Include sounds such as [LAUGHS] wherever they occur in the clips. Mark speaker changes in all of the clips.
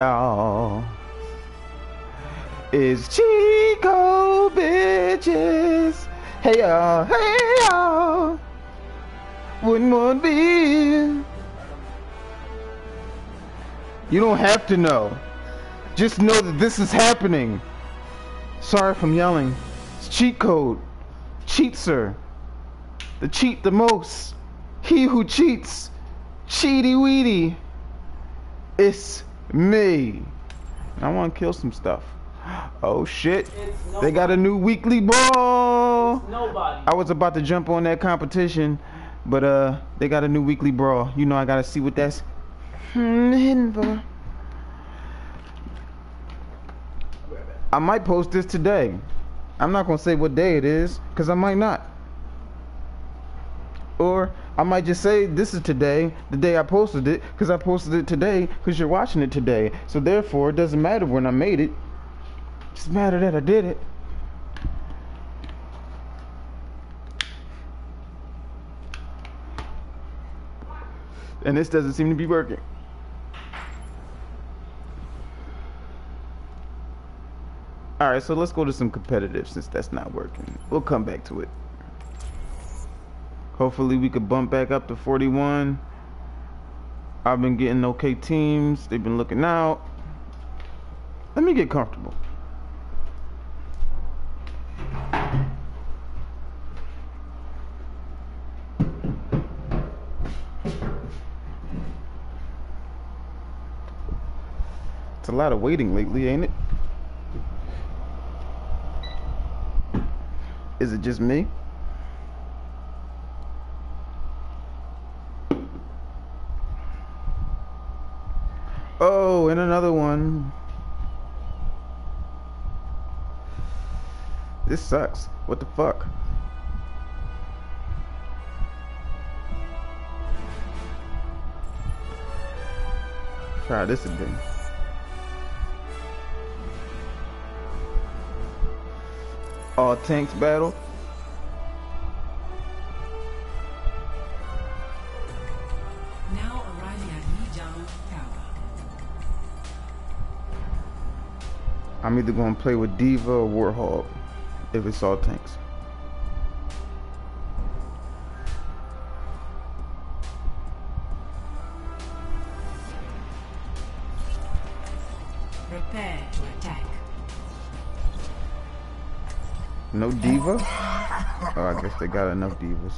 Speaker 1: y'all. It's Chico bitches. Hey y'all, hey y'all. Wouldn't want to be. You don't have to know. Just know that this is happening. Sorry if I'm yelling. It's cheat code. Cheat, sir. The cheat the most. He who cheats. Cheaty weedy. It's me. I want to kill some stuff. Oh shit. They got a new weekly brawl.
Speaker 2: Nobody.
Speaker 1: I was about to jump on that competition, but uh they got a new weekly brawl. You know I gotta see what that's hidden for. I might post this today. I'm not gonna say what day it is, cause I might not. Or I might just say this is today, the day I posted it, because I posted it today, because you're watching it today. So therefore, it doesn't matter when I made it. It just matter that I did it. And this doesn't seem to be working. Alright, so let's go to some competitive since that's not working. We'll come back to it. Hopefully we could bump back up to 41. I've been getting okay teams. They've been looking out. Let me get comfortable. It's a lot of waiting lately, ain't it? Is it just me? And another one. This sucks. What the fuck? Try this again. All tanks battle. I'm either gonna play with D.Va or Roadhog if it's all tanks.
Speaker 3: Prepare to attack.
Speaker 1: No D.Va? Oh, I guess they got enough D.Vas.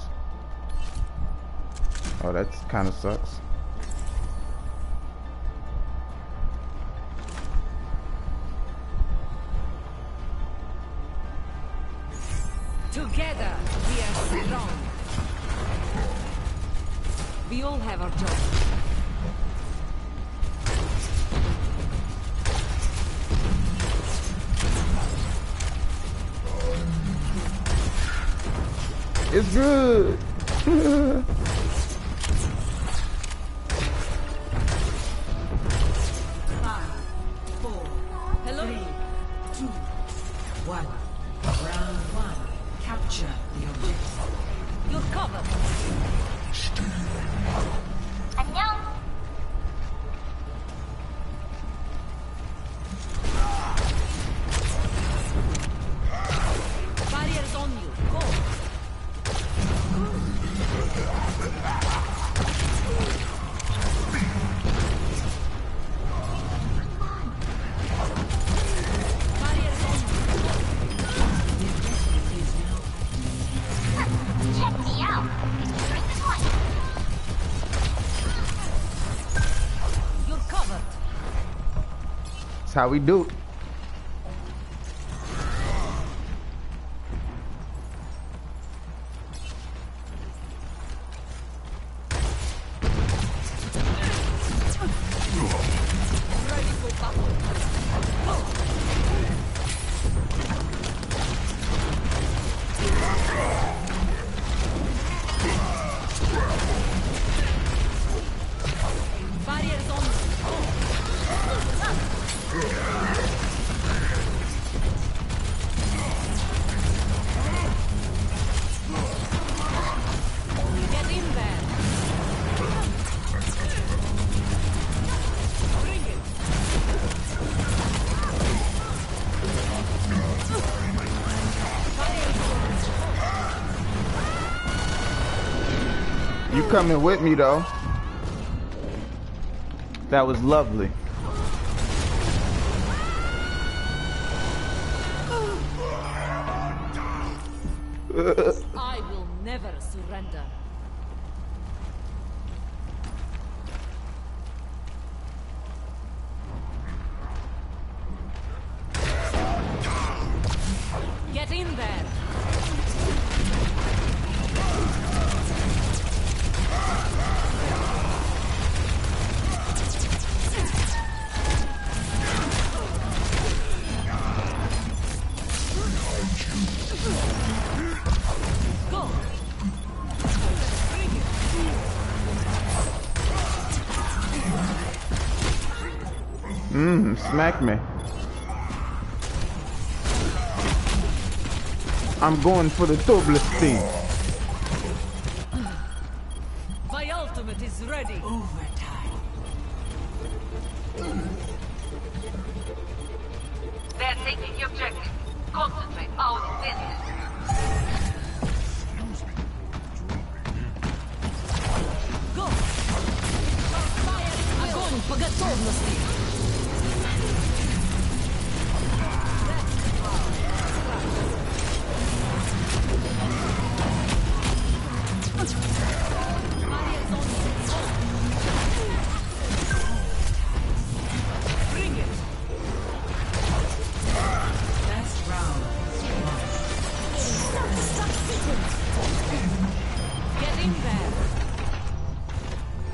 Speaker 1: Oh, that kind of sucks. How we do
Speaker 4: You
Speaker 5: coming with me though. That was lovely.
Speaker 4: I will never surrender.
Speaker 5: I'm going for the double
Speaker 3: thing.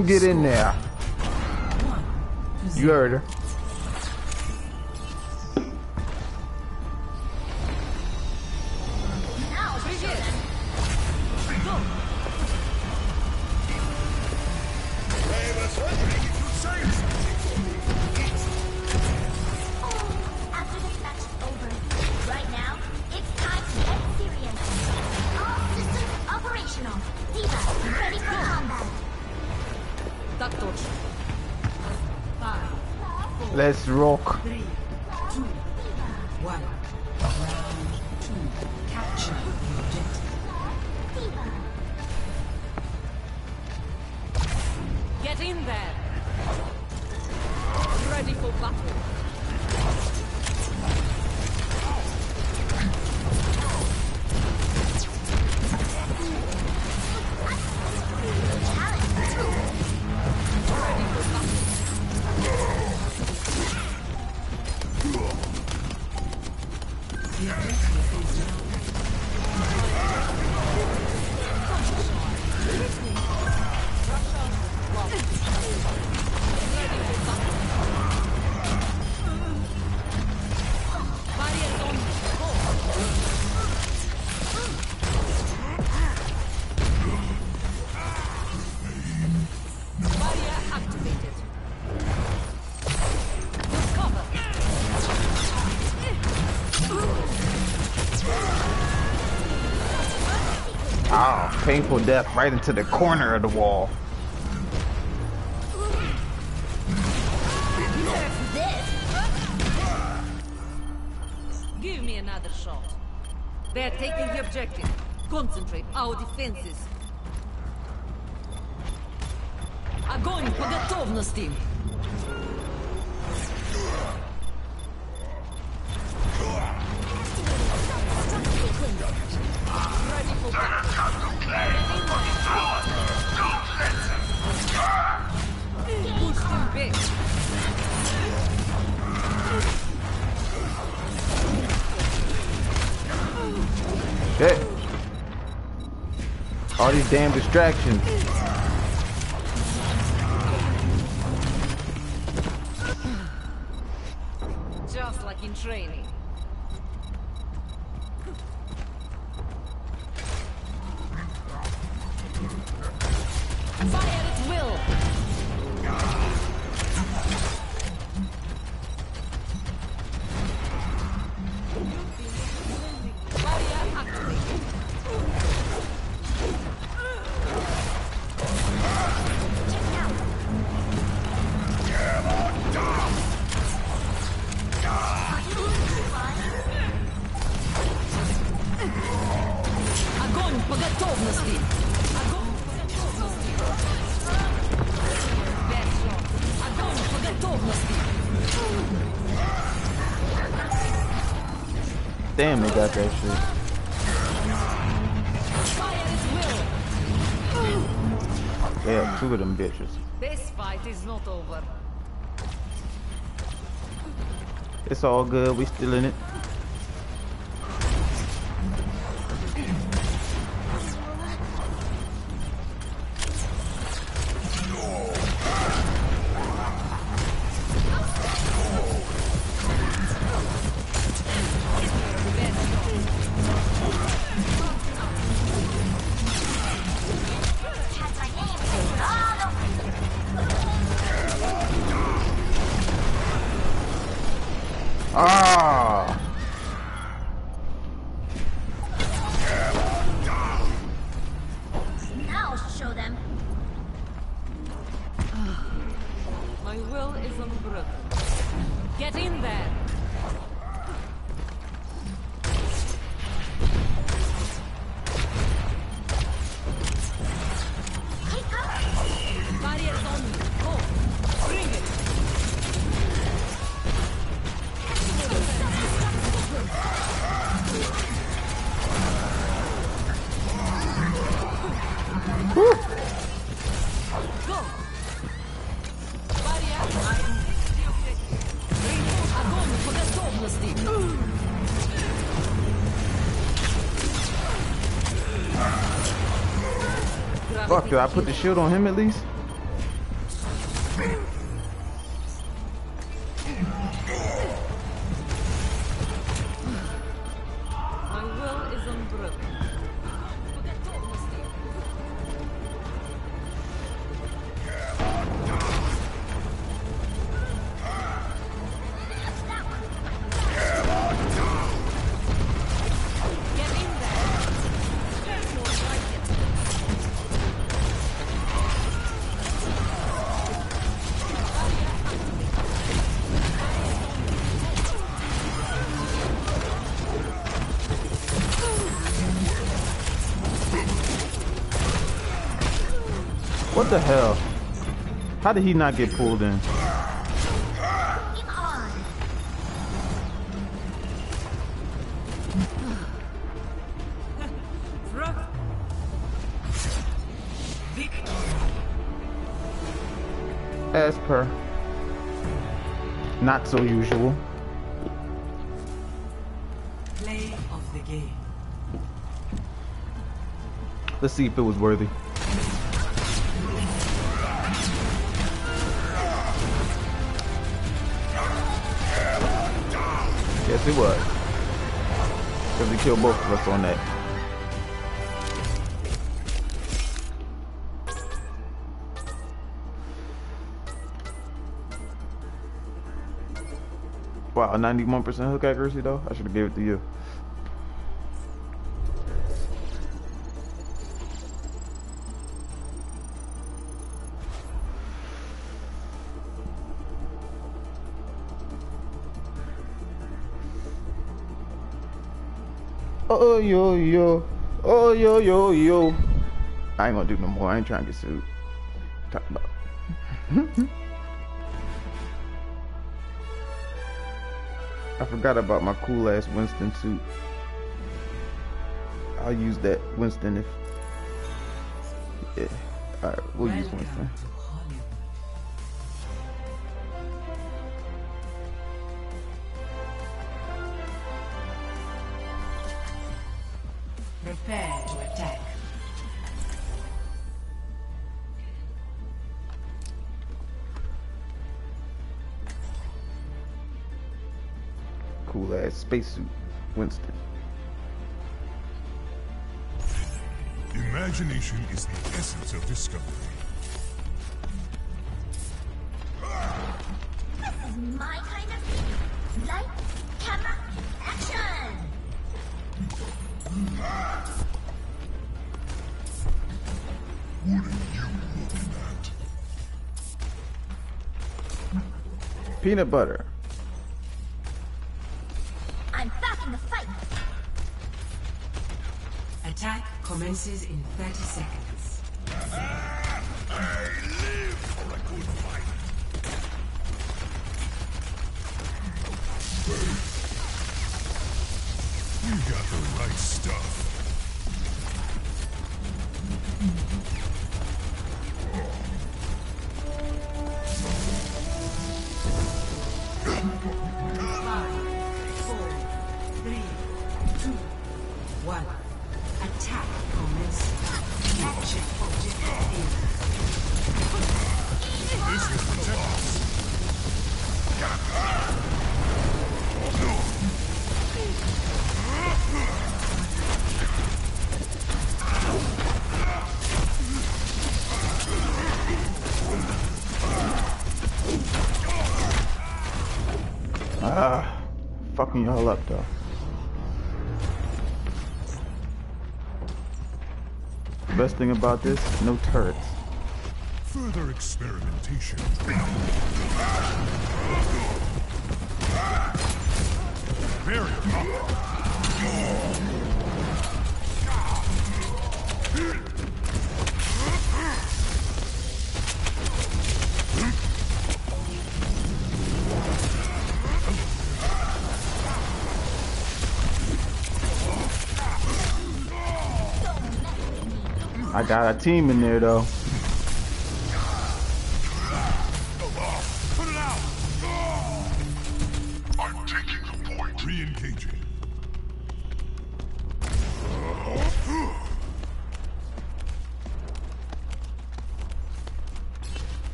Speaker 3: can
Speaker 4: get in there.
Speaker 5: You heard her.
Speaker 4: in there! Ready for battle!
Speaker 5: painful death right into the corner of the wall. distraction. Damn,
Speaker 1: they got that shit. Yeah, two of them bitches.
Speaker 4: This fight is not over.
Speaker 1: It's all good. We still in it.
Speaker 4: I
Speaker 1: put the shield on him at least? What the hell? How did he not get pulled in?
Speaker 5: Him on.
Speaker 4: Throw. Victory.
Speaker 1: As per. Not so usual.
Speaker 3: Play of the game.
Speaker 1: Let's see if it was worthy. Yes, it was. Because we killed both of us on that. Wow, 91% hook accuracy though? I should have gave it to you. Yo yo, oh yo yo yo. I ain't gonna do no more. I ain't trying to get sued. Talk about. [LAUGHS] I forgot about my cool ass Winston suit. I'll use that Winston if. Yeah. Alright, we'll use
Speaker 3: Welcome
Speaker 1: Winston. Spacesuit Winston.
Speaker 2: Imagination is the essence of discovery.
Speaker 5: This is my kind of thing. Light, camera, action!
Speaker 2: What are you looking at?
Speaker 1: Peanut butter. Fucking y'all up though. The best thing about this, no turrets.
Speaker 2: Further experimentation. Barrier
Speaker 1: I got a team in there though.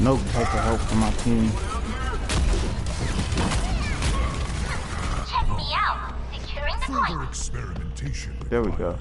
Speaker 1: No type of help from my team.
Speaker 5: check me out. Securing the point.
Speaker 1: There we go.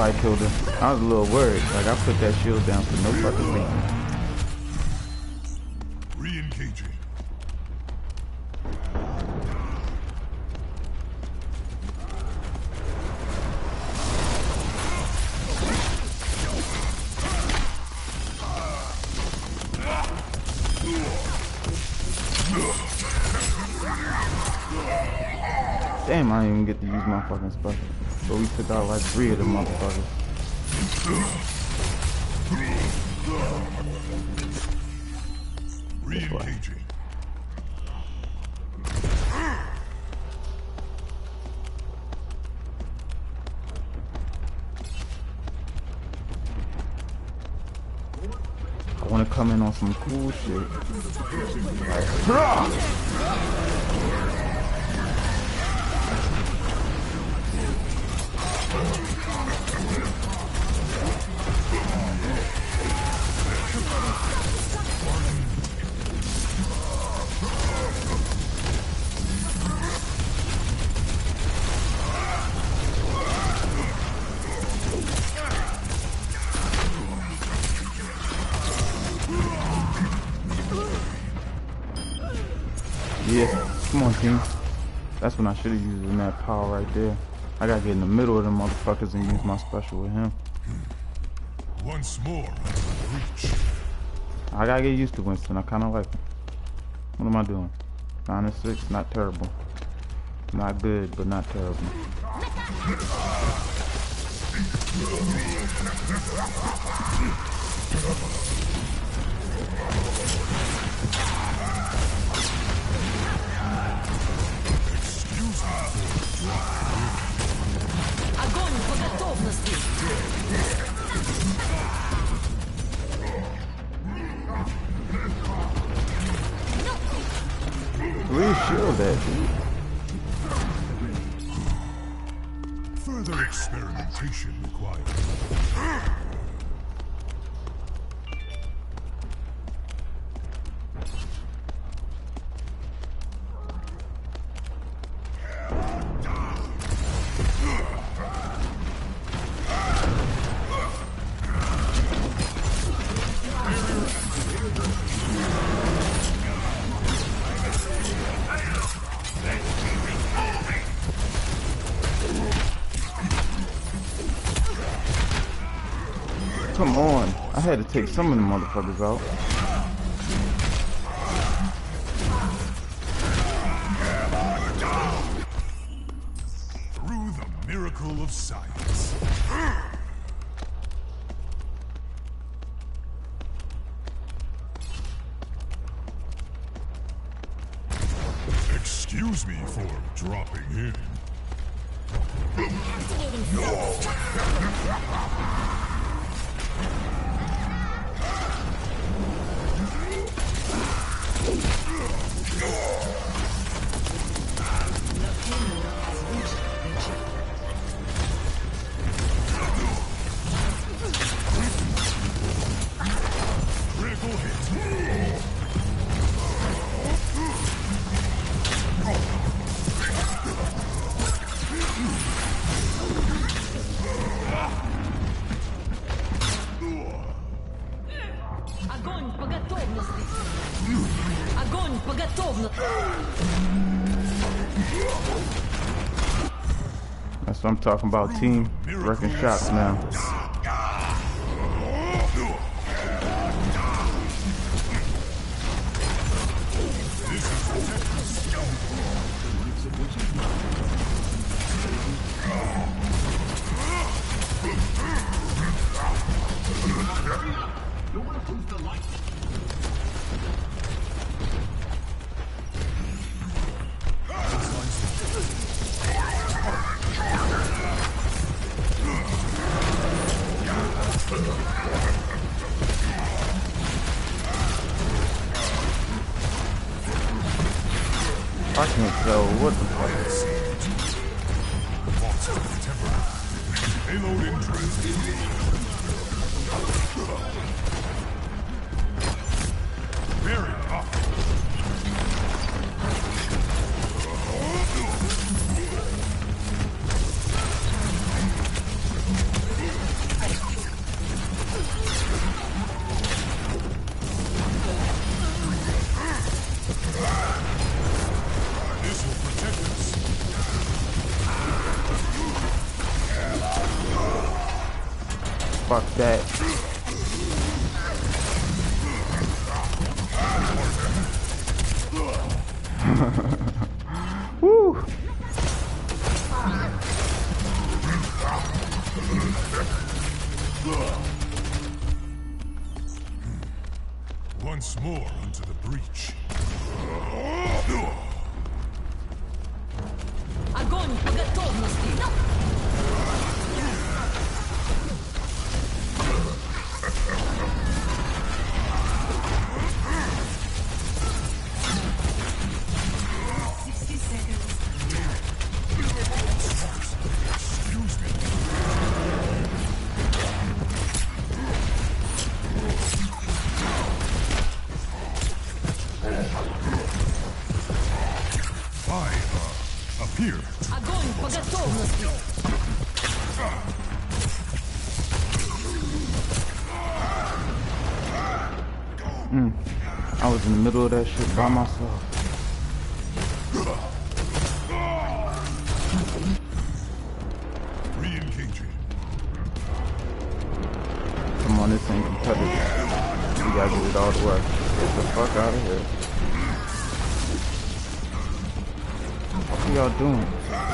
Speaker 1: Somebody killed her. I was a little worried. Like I put that shield down for no fucking reason. We out like three of them motherfuckers.
Speaker 2: Re-engaging.
Speaker 1: I want to come in on some cool shit. When I should have used in that power right there. I gotta get in the middle of them motherfuckers and use my special with him.
Speaker 2: Once more breach.
Speaker 1: I gotta get used to Winston. I kind of like him.
Speaker 2: What am I doing? Nine and six, not terrible. Not good, but not terrible.
Speaker 4: Огонь по готовности!
Speaker 2: Where you shield that, dude?
Speaker 1: Further experimentation required.
Speaker 2: Take some of the motherfuckers out. Talking about. Team wrecking shots now. middle of that shit by myself. Come on, this ain't competitive. We gotta get it all the way. Get the fuck out of here.
Speaker 1: What y'all doing?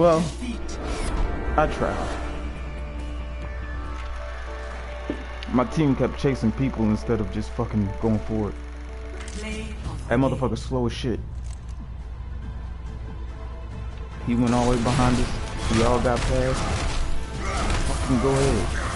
Speaker 1: Well, I tried. My team kept chasing people instead of just fucking going forward. That motherfucker slow as shit. He went all the way behind us. We all got past. Fucking go ahead.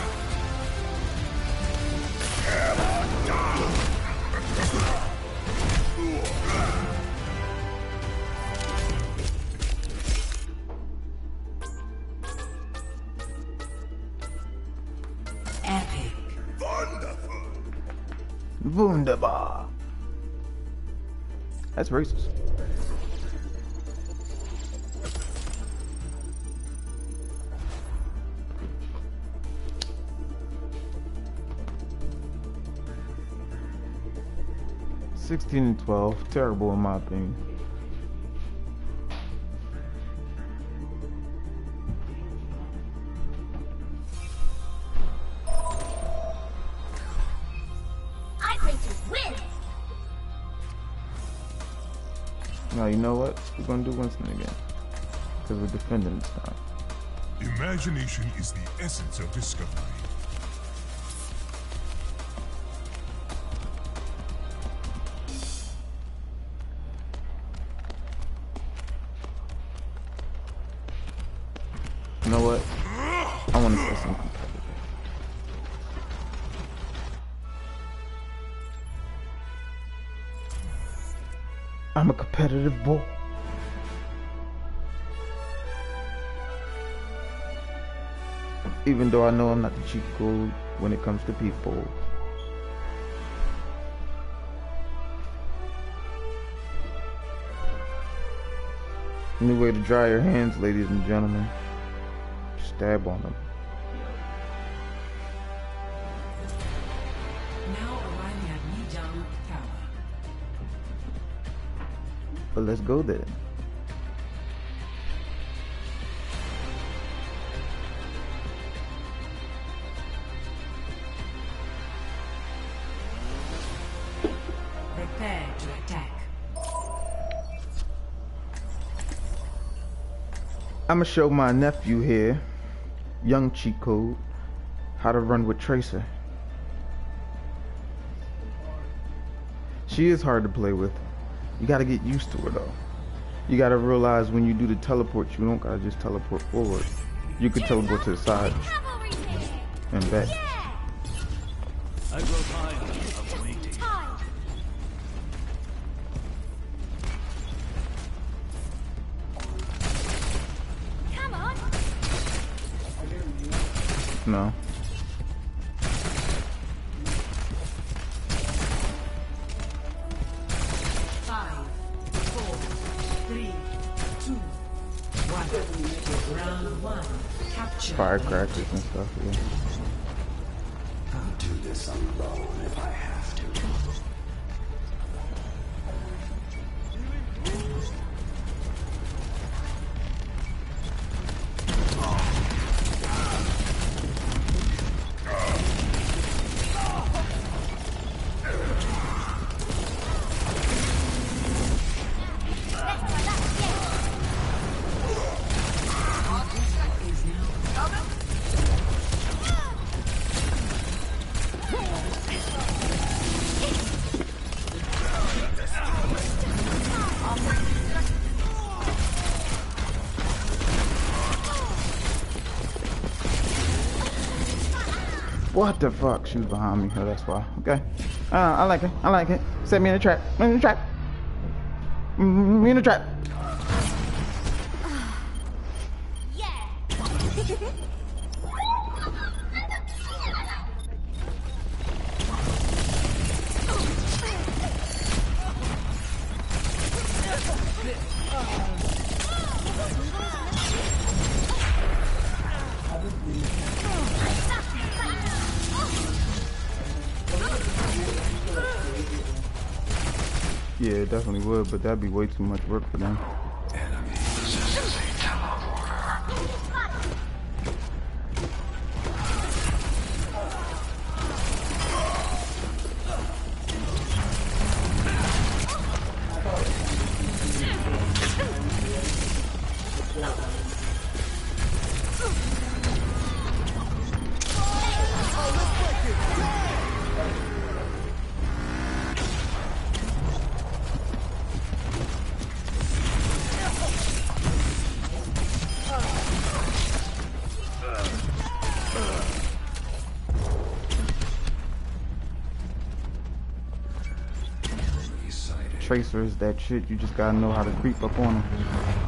Speaker 1: That's racist. Sixteen and twelve, terrible in my opinion. We're gonna do Winston again. Cause we're defending this time.
Speaker 2: Imagination is the essence of discovery.
Speaker 1: Even though I know I'm not the cheat code when it comes to people. New way to dry your hands, ladies and gentlemen. Stab on them.
Speaker 3: Now arriving at Tower.
Speaker 1: But let's go there. I'ma show my nephew here, young cheat code, how to run with Tracer. She is hard to play with. You gotta get used to her though. You gotta realize when you do the teleport, you don't gotta just teleport forward. You could teleport to the side and back. No.
Speaker 3: Five, four, three, two, one. Round one. Capture.
Speaker 1: Firecrackers and stuff, yeah. What the fuck? She was behind me. Oh, that's why. Okay. Uh, I like it. I like it. Set me in a trap. In a trap. Definitely would, but that'd be way too much work for them. Tracers, that shit. You just gotta know how to creep up on them.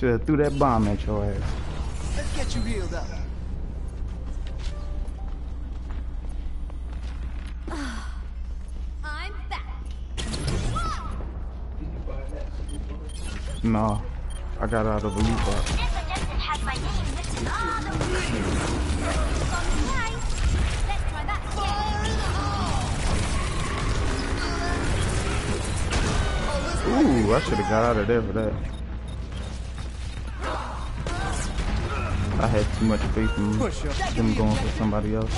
Speaker 1: Should have threw that bomb at your ass.
Speaker 2: Let's get you healed up.
Speaker 5: I'm back.
Speaker 1: No. I got out of a loot box.
Speaker 5: Evanescent has my name written all over it. Bombing nice. Let's try that again.
Speaker 1: Ooh, I should have got out of there for that. Too much faith in
Speaker 2: Push up.
Speaker 1: them going for somebody else.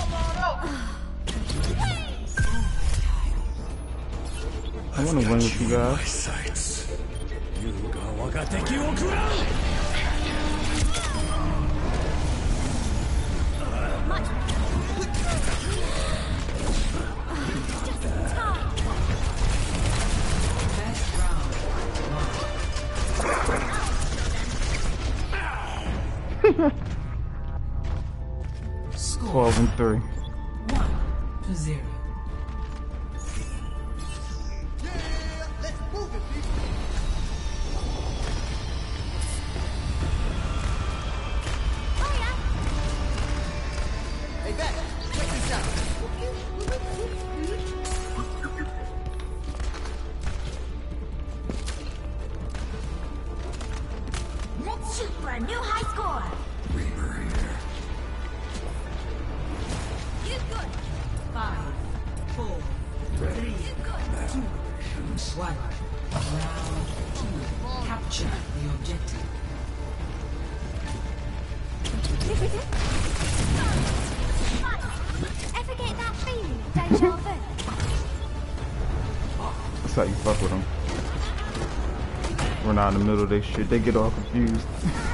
Speaker 1: I want to win with you guys.
Speaker 6: sights. You [LAUGHS]
Speaker 1: 12 and 3.
Speaker 3: 1 to
Speaker 1: 0. Middle of their shit. They get all confused. [LAUGHS]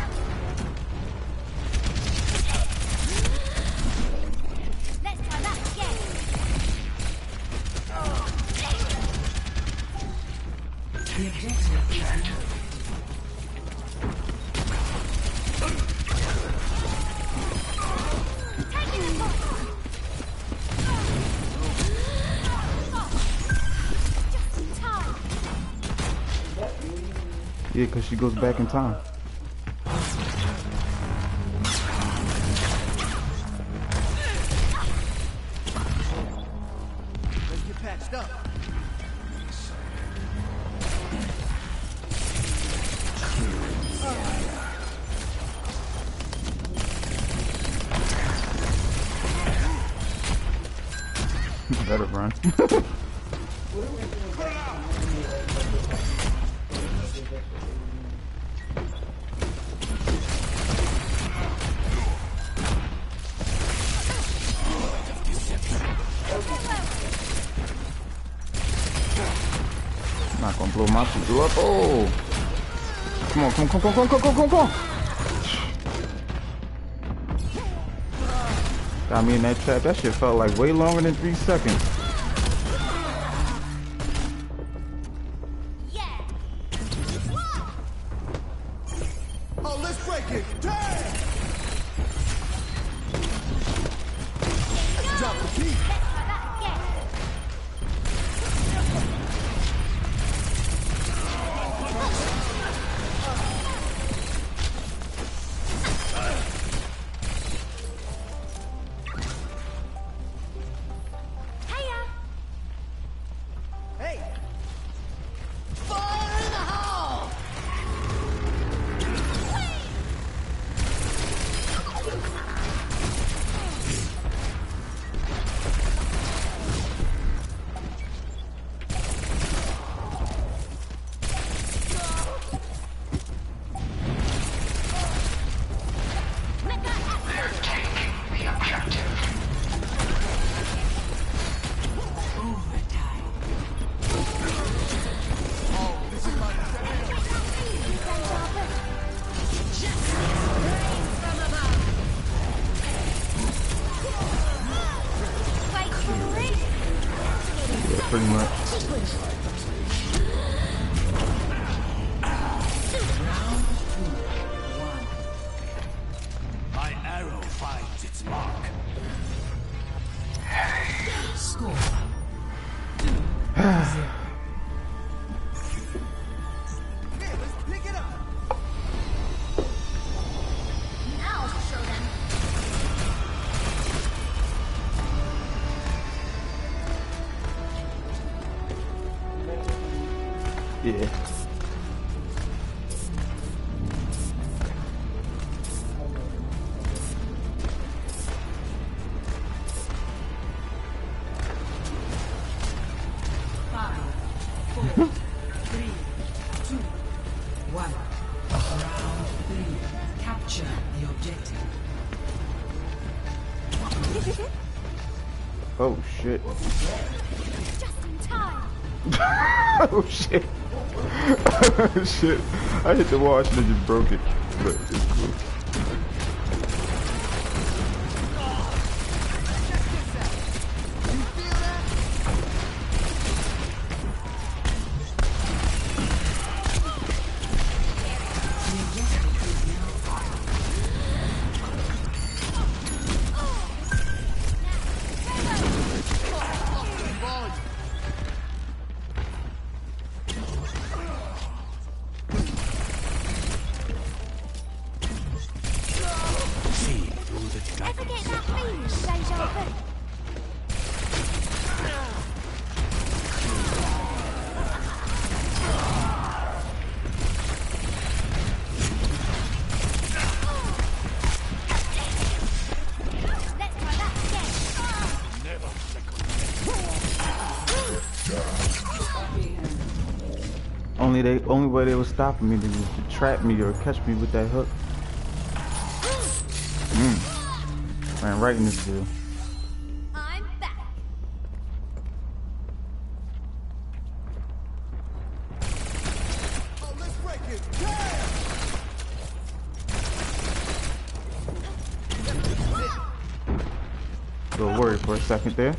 Speaker 1: she goes back in time. Oh! Come on, come on, come on, come on, come on, come on! Got me in that trap. That shit felt like way longer than three seconds.
Speaker 2: Oh, let's break it. Damn! Drop the beat. [LAUGHS]
Speaker 1: shit. I hit the wall, I should have just broke it. Only they only way they was stopping me was to trap me or catch me with that hook. Mm. Ran right in this deal.
Speaker 5: I'm back.
Speaker 1: A little worried for a second there.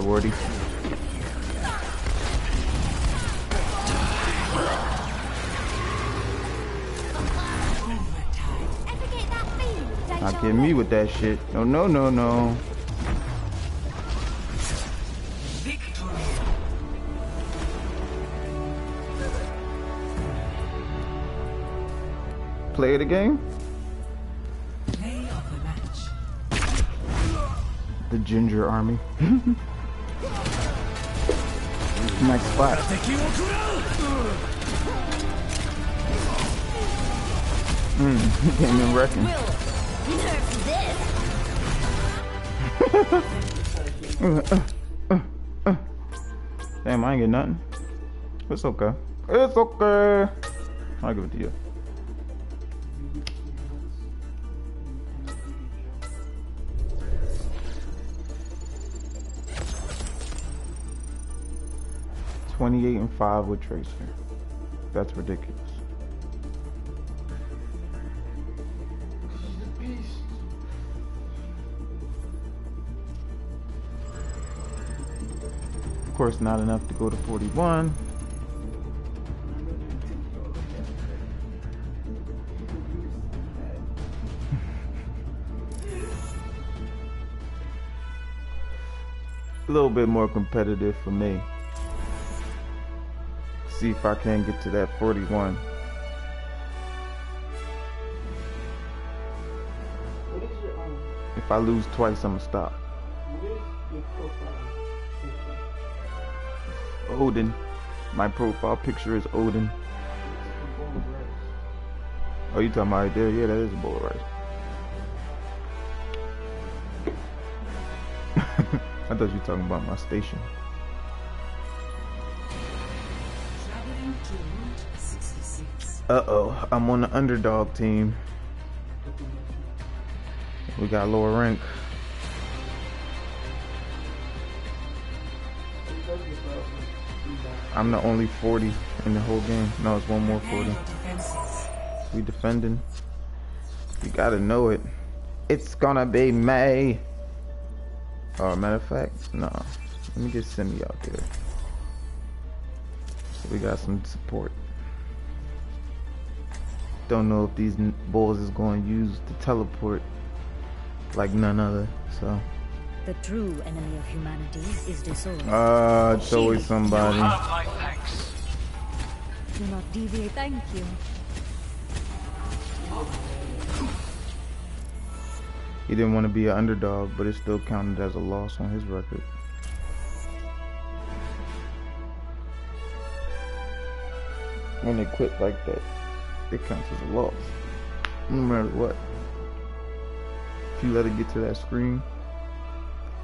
Speaker 1: Where Wardy?
Speaker 5: Ever get that
Speaker 1: Not get me with that shit. No, no, no, no. Play the game?
Speaker 3: Play of the match.
Speaker 1: The Ginger Army. [LAUGHS] my spot.
Speaker 6: Hmm, he
Speaker 1: came in wrecking. uh, Damn, I ain't get nothing. It's okay. It's okay. I'll give it to you. Twenty-eight and five with Tracer. That's ridiculous. Of course, not enough to go to 41. [LAUGHS] A little bit more competitive for me. See if I can get to that 41. If I lose twice, I'm gonna stop. Odin. My profile picture is Odin. Oh, you talking about right there? Yeah, that is a bowl of rice. I thought you were talking about my station. Uh oh, I'm on the underdog team. We got lower rank. I'm the only 40 in the whole game. No, it's one more 40. We defending. You gotta know it. It's gonna be May. Oh, matter of fact, no. Let me get Semi out there. So we got some support. Don't know if these n- bulls is going to use the teleport like none other. So,
Speaker 7: The true enemy of humanity is disorder.
Speaker 1: uh, it's always somebody.
Speaker 6: have my thanks.
Speaker 7: Do not deviate. Thank you.
Speaker 1: He didn't want to be an underdog, but it still counted as a loss on his record. When they quit like that, it counts as a loss. No matter what. If you let it get to that screen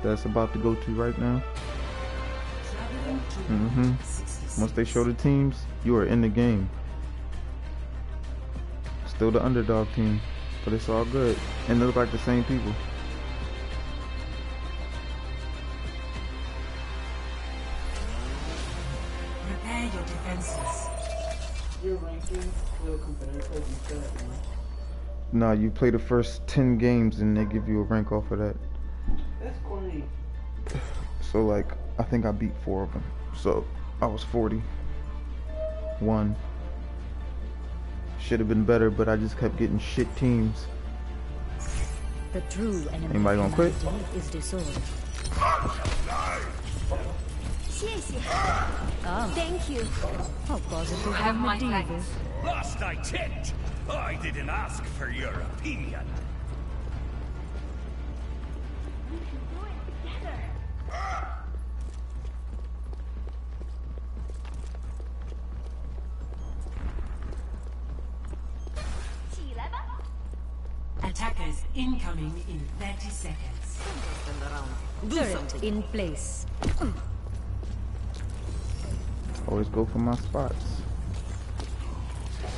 Speaker 1: that's about to go to right now,
Speaker 3: Traveling to
Speaker 1: hmm once they show the teams, you are in the game. Still the underdog team, but it's all good. And they look like the same people.
Speaker 8: Compare to.
Speaker 1: No, you play the first 10 games and they give you a rank off of that.
Speaker 8: That's corny.
Speaker 1: So, like, I think I beat four of them. So, I was 40. One. Should have been better, but I just kept getting shit teams.
Speaker 7: The true enemy
Speaker 1: Anybody gonna quit?
Speaker 7: is disorder. [LAUGHS]
Speaker 5: 谢谢 Thank you.
Speaker 7: how positive
Speaker 3: have my
Speaker 7: medieval.
Speaker 3: thanks.
Speaker 2: Last I checked, I didn't ask for your opinion.
Speaker 5: We should do it together.
Speaker 3: Attackers incoming in 30 seconds.
Speaker 7: Turret in place.
Speaker 1: Always go for my spots.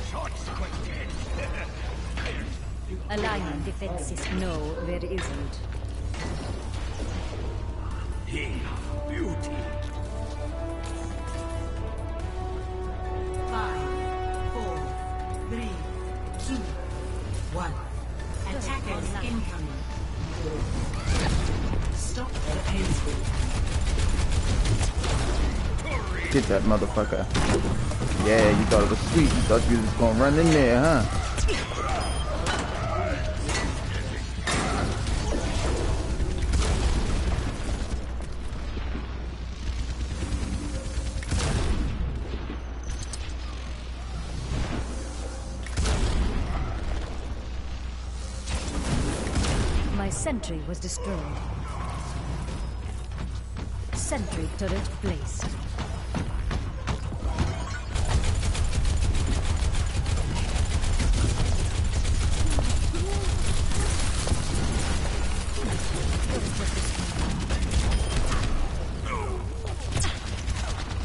Speaker 2: Shots squinted.
Speaker 7: Defenses. No, there isn't.
Speaker 2: Hey, beauty.
Speaker 3: Five, four, three, two, one. Attackers incoming. Stop the pain.
Speaker 1: Get that motherfucker. Yeah, you thought it was sweet. You thought you was gonna run in there, huh?
Speaker 7: My sentry was destroyed. Sentry turret placed.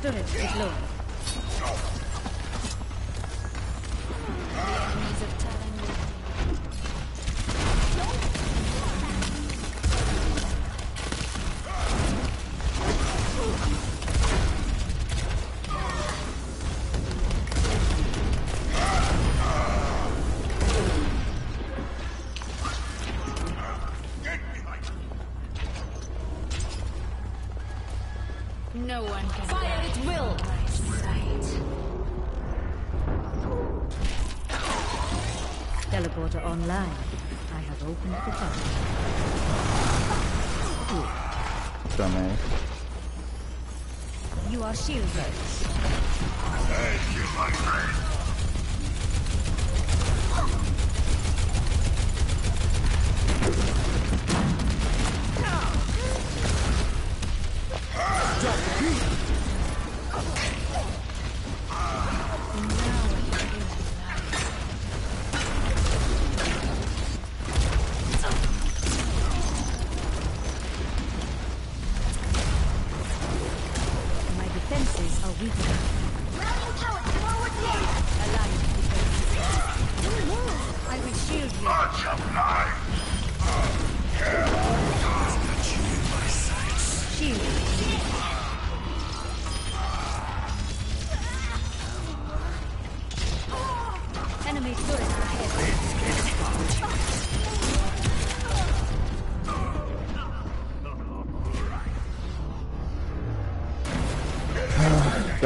Speaker 7: Turret deployed.
Speaker 4: No
Speaker 7: shielded.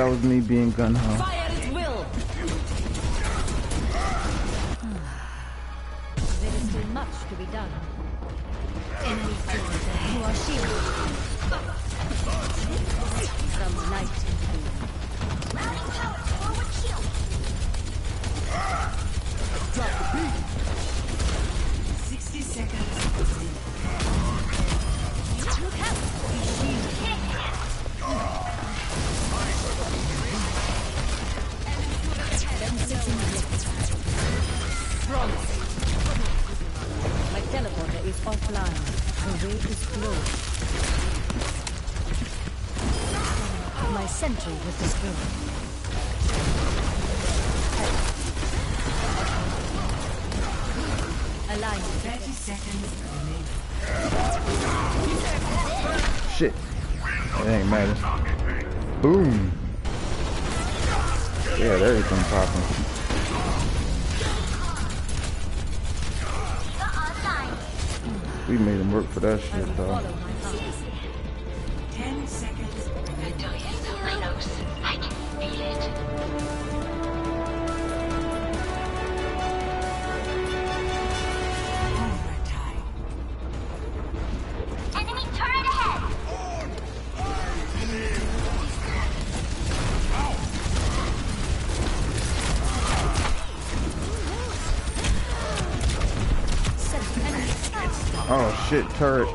Speaker 1: Was me being gun ho. Shit. It ain't matter. Boom. Yeah, everything popping. We made him work for that shit though.
Speaker 5: Turret.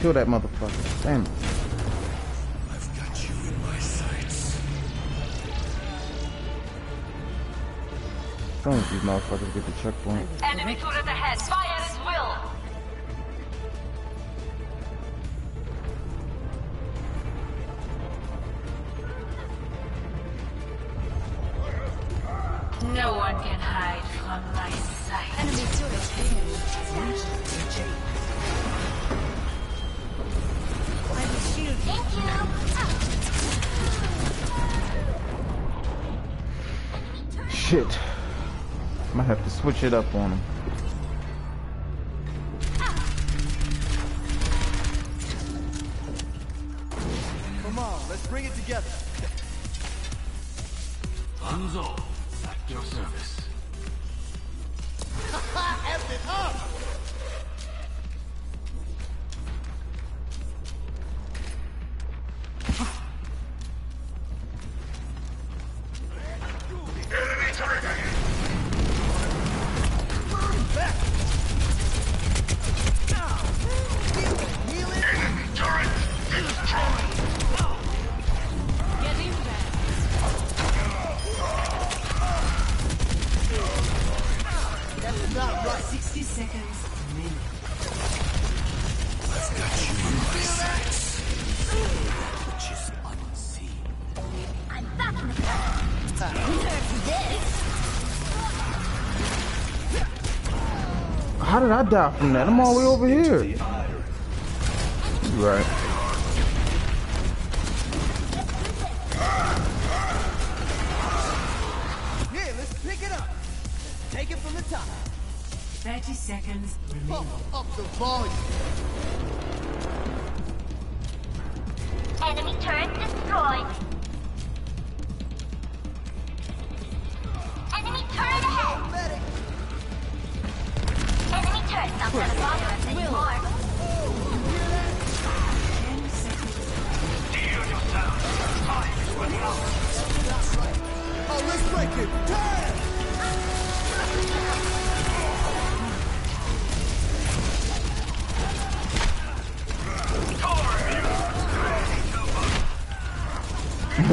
Speaker 1: Kill that motherfucker. Damn it.
Speaker 9: I've got you in my sights.
Speaker 1: As long as these motherfuckers get the checkpoint.
Speaker 4: Enemy turret ahead.
Speaker 1: Have to switch How did I die from that? I'm all the way over here. Right.
Speaker 6: Here, let's pick it up. Take it from the top.
Speaker 3: Thirty seconds remaining.
Speaker 6: Up the volume.
Speaker 5: Enemy turret destroyed. Enemy turret ahead.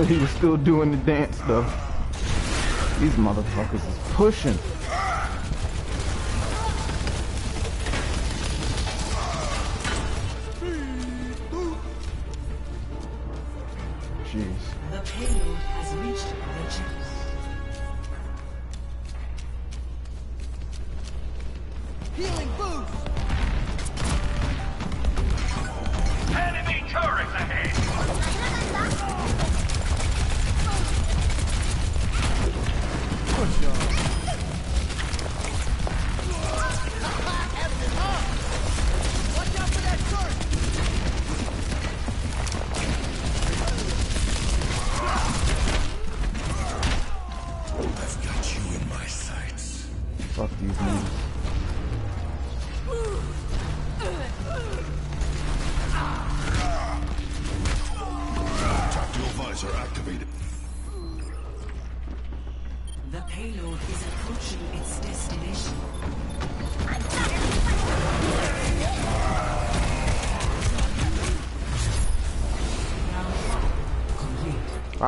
Speaker 1: He was still doing the dance though. These motherfuckers is pushing.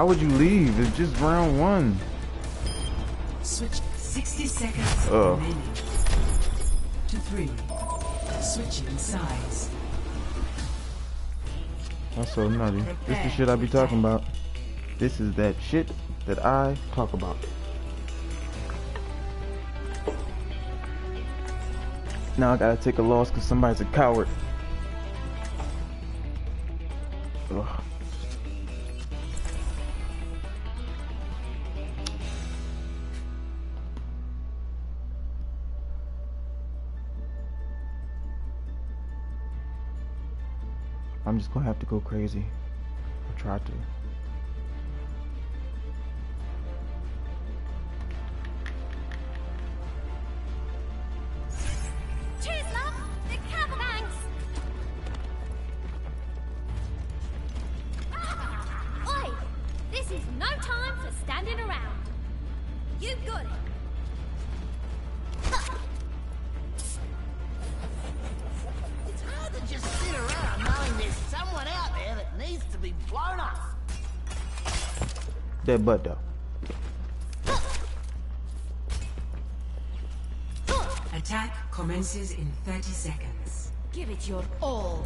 Speaker 1: How would you leave? It's just round one.
Speaker 3: Switch 60 seconds
Speaker 1: oh.
Speaker 3: remaining. To three. Switching sides.
Speaker 1: That's so nutty. This the shit I be talking about. This is that shit that I talk about. Now I gotta take a loss because somebody's a coward. gonna have to go crazy. Or try to.
Speaker 10: that
Speaker 1: butt though.
Speaker 3: Attack commences in 30 seconds.
Speaker 5: Give it your all.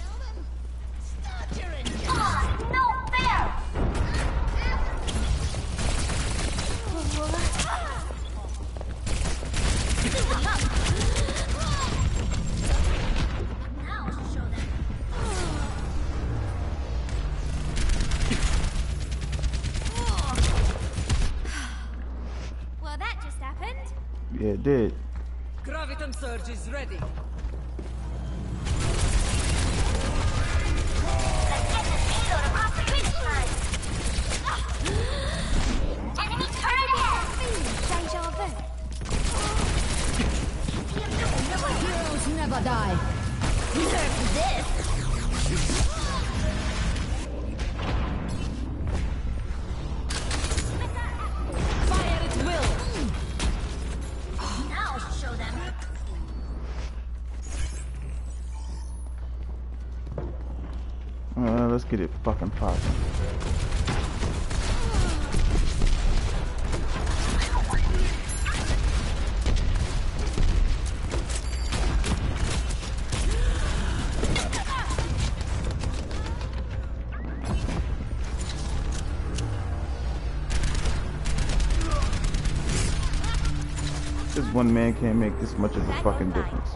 Speaker 3: one
Speaker 1: man can't make this much of a fucking difference.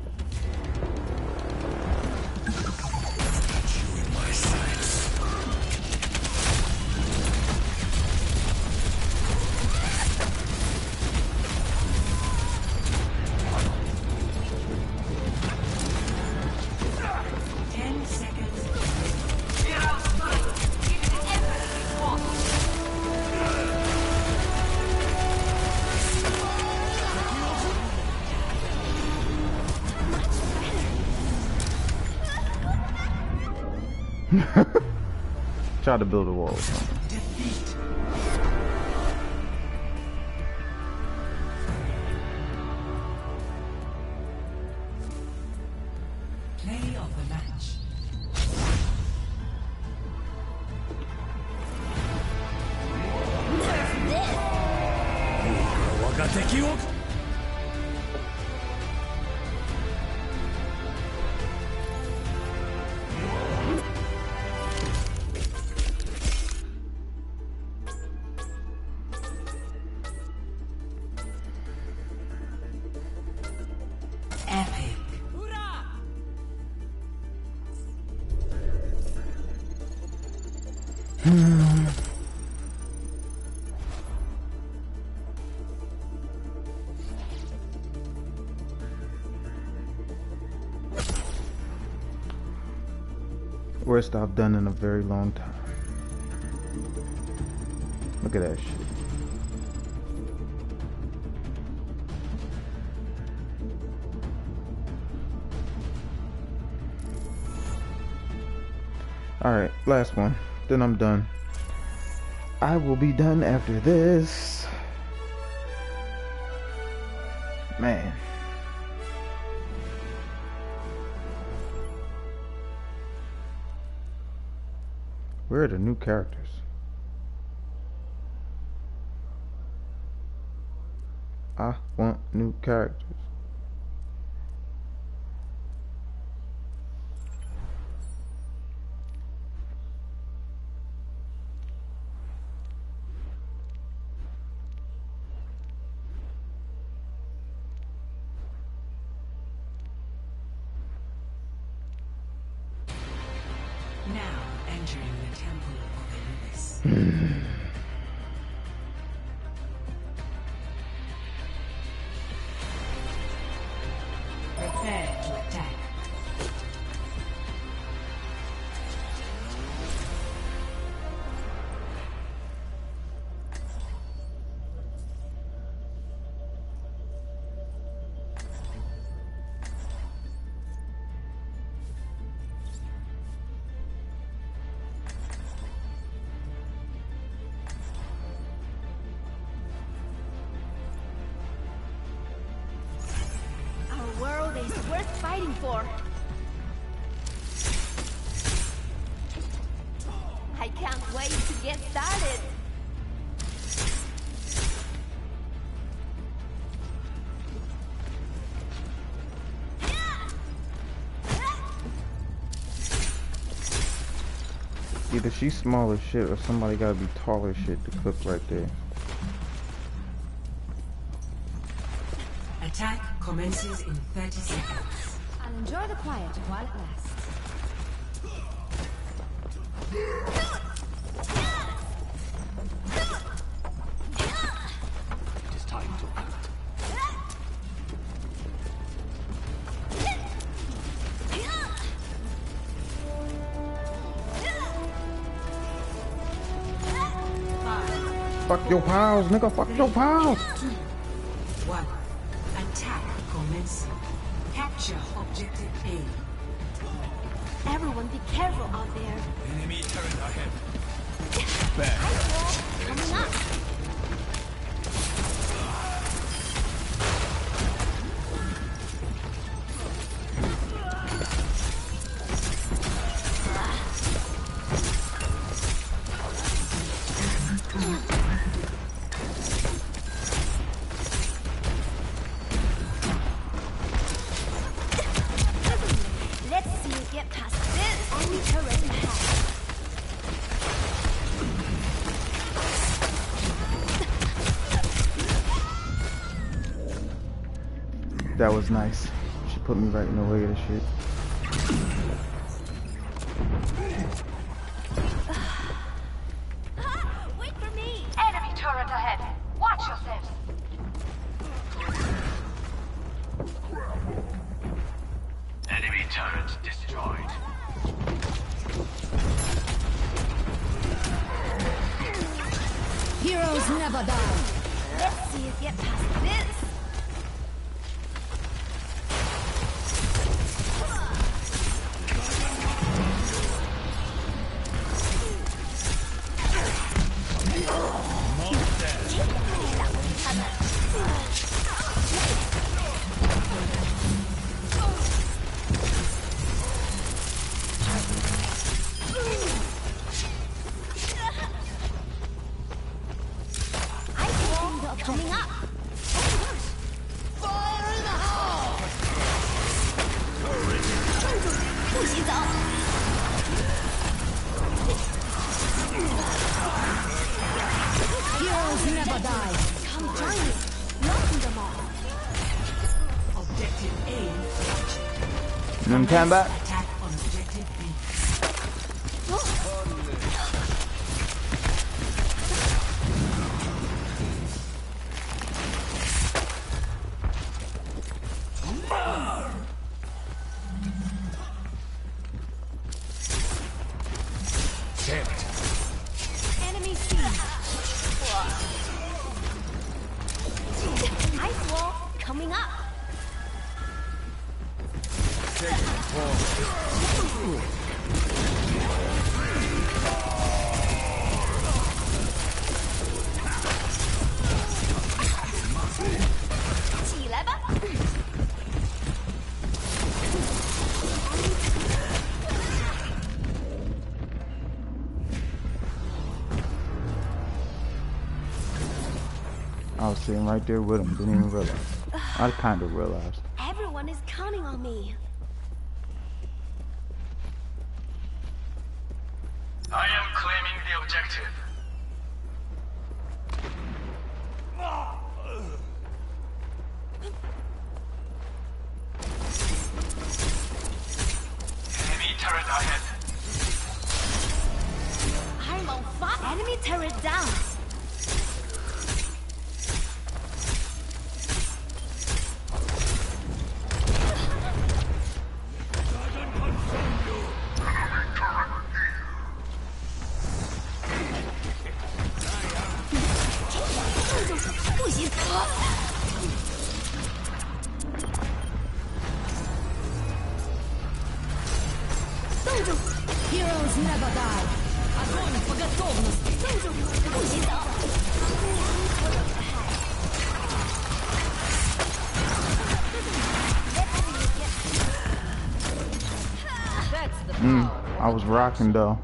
Speaker 1: Try to build a wall. Worst I've done in a very long time. Look at that shit. Alright, last one. Then I'm done. I will be done after this. Man. Are the new characters? I want new characters.
Speaker 3: Entering the Temple of.
Speaker 1: Either she's small as shit or somebody gotta be tall as shit to cook right there.
Speaker 3: Attack commences in 30 seconds.
Speaker 7: I'll enjoy the quiet while it lasts.
Speaker 1: Fuck your pals, nigga. Fuck your pals.
Speaker 3: One. Attack commencing. Capture objective A.
Speaker 5: Everyone be careful out there.
Speaker 6: Enemy turret ahead. [LAUGHS]
Speaker 1: Back.
Speaker 5: 看吧。
Speaker 1: right there with him. Didn't even realize. I kind of realized.
Speaker 5: Everyone is counting on me.
Speaker 6: I am claiming the objective. Enemy turret ahead.
Speaker 5: I'm on fire. Enemy turret down!
Speaker 1: rocking though.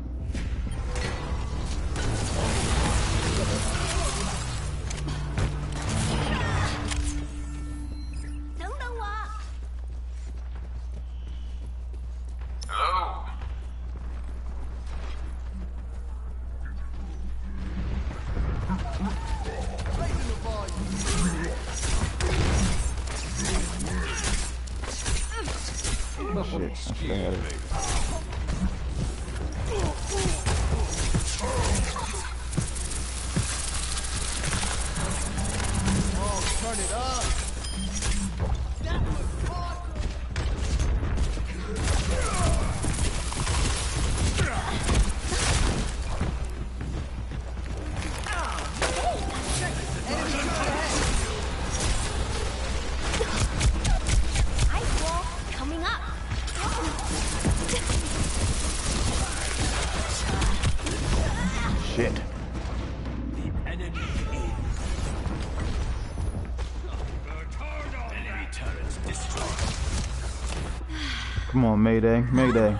Speaker 5: Mayday, Mayday.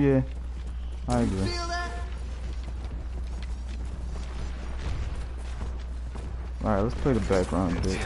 Speaker 5: Yeah, I agree. Alright, let's play the background bit.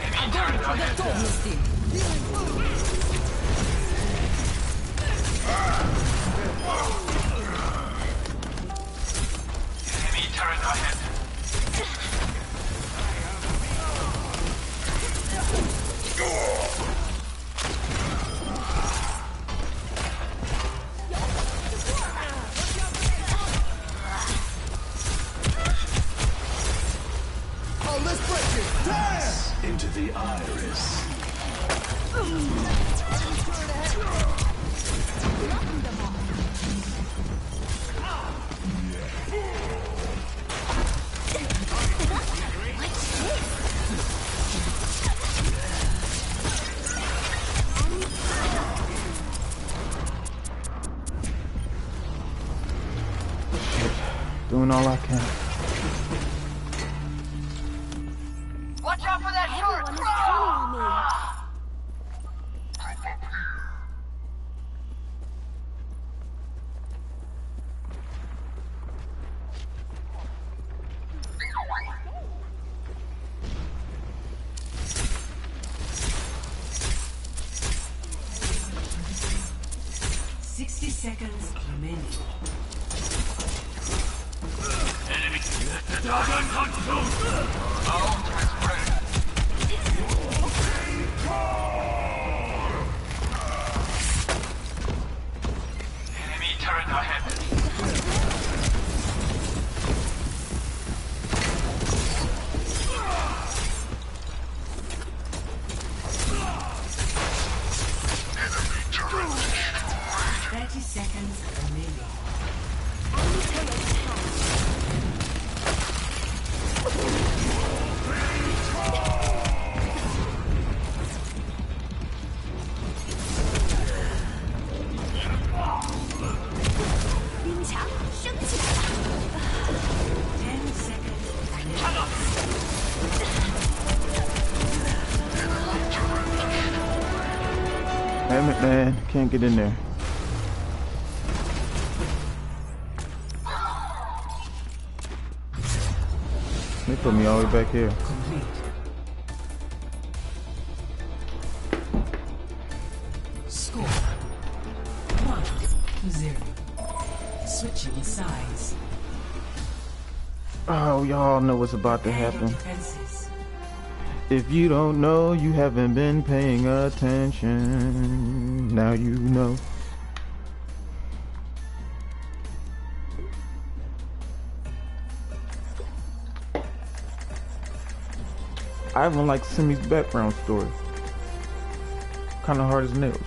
Speaker 5: doing all I can.
Speaker 1: Can't get in there. They put me all the way back here.
Speaker 3: Score. One zero. Switching sides.
Speaker 1: Oh, y'all know what's about to happen. If you don't know, you haven't been paying attention. Now you know. I even like Simi's background story. Kind of hard as nails.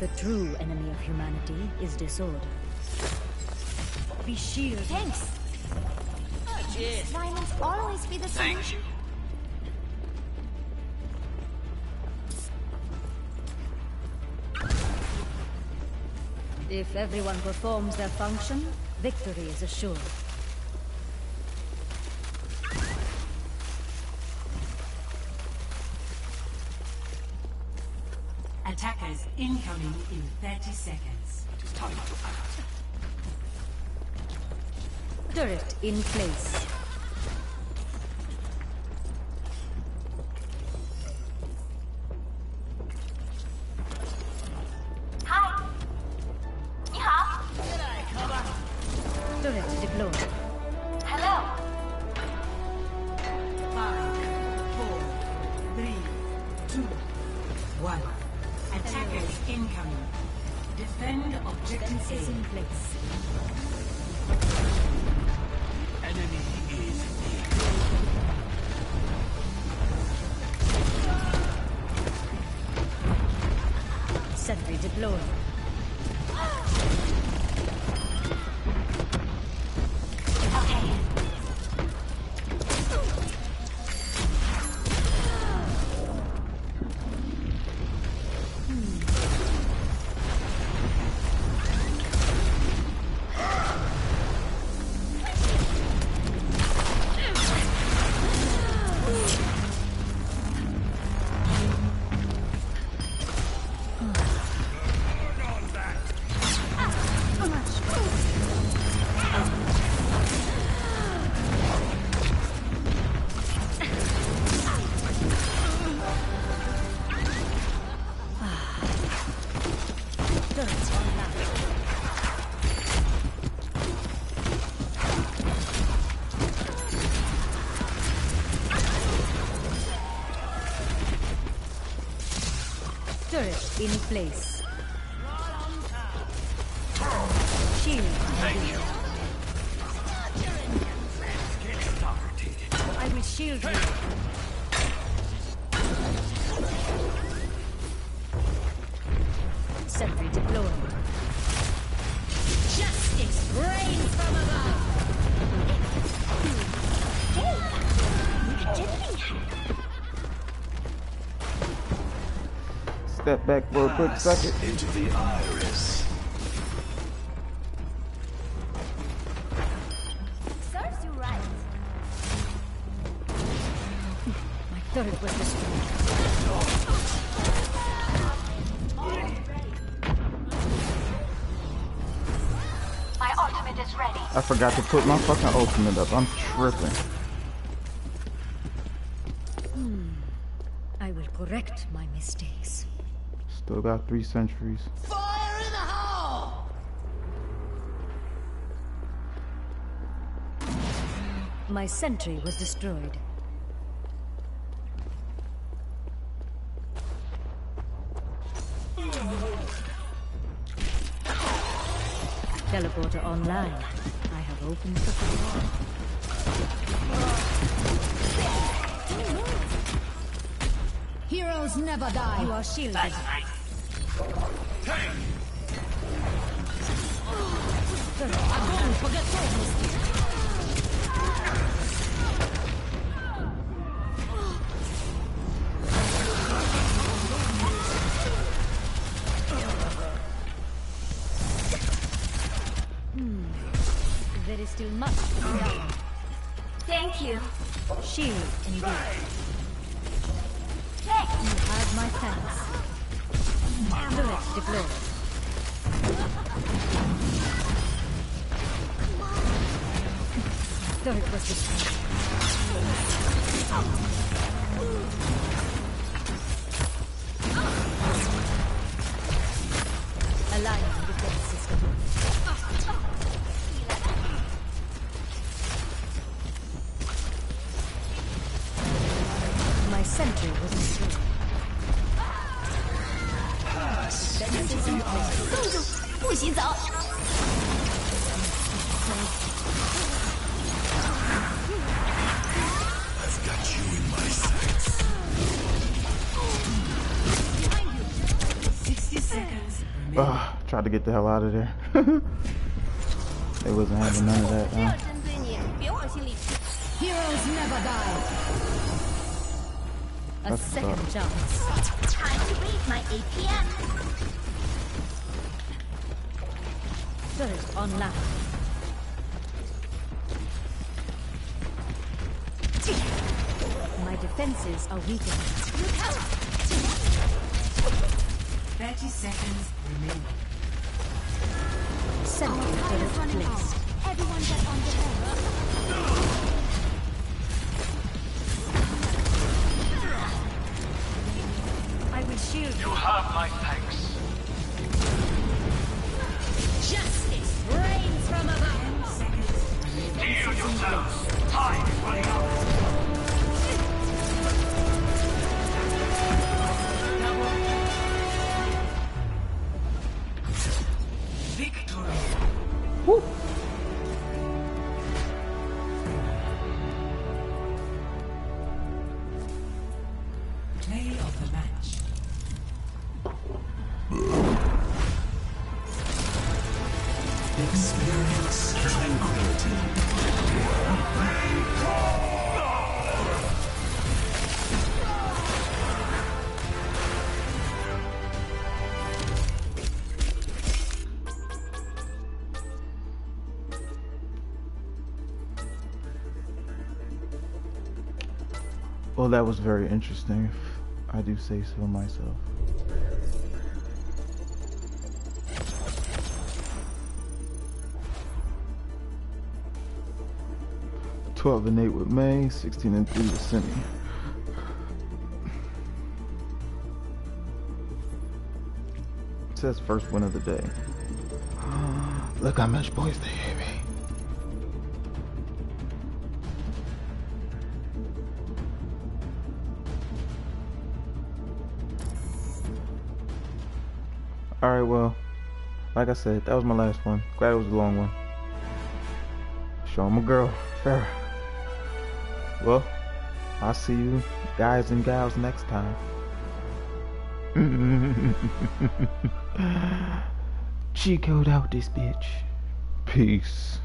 Speaker 7: The true enemy of humanity is disorder. Be shielded.
Speaker 5: Thanks. Diamonds always be the solution.
Speaker 7: If everyone performs their function, victory is assured.
Speaker 3: Attackers incoming in 30 seconds.
Speaker 6: It is time to act.
Speaker 7: Turret in place. In place.
Speaker 1: Step back for a quick second.
Speaker 9: Into the iris.
Speaker 5: Serves you right. [LAUGHS]
Speaker 7: My turret was destroyed.
Speaker 5: My ultimate is ready.
Speaker 1: I forgot to put my fucking ultimate up. I'm tripping.
Speaker 7: I will correct my mistakes.
Speaker 1: Still got three sentries.
Speaker 11: Fire in the hole!
Speaker 7: My sentry was destroyed. Teleporter online. I have opened the door.
Speaker 4: Heroes never die.
Speaker 7: You are shielded.
Speaker 4: по готовности.
Speaker 1: tried to get the hell out of there. [LAUGHS] they wasn't having none of that. Huh?
Speaker 4: Heroes never die.
Speaker 1: That's a
Speaker 7: second
Speaker 1: tough.
Speaker 7: chance.
Speaker 5: Time to read my APM.
Speaker 7: Third online. My defenses are weakened.
Speaker 3: 30 seconds remaining.
Speaker 7: Sentry turret placed.
Speaker 5: Everyone get on the.
Speaker 7: I will shield you.
Speaker 6: have my thanks.
Speaker 4: Justice reigns from above.
Speaker 3: Seconds.
Speaker 6: Heal yourselves. Time
Speaker 1: Well, that was very interesting, if I do say so myself. Twelve and eight with Mei, sixteen and three with Simi. Says first win of the day. [GASPS] Look how much boys they gave like I said, that was my last one. Glad it was a long one. Show a girl, Pharah. Well, I'll see you guys and gals next time. [LAUGHS] Cheat code out this bitch. Peace.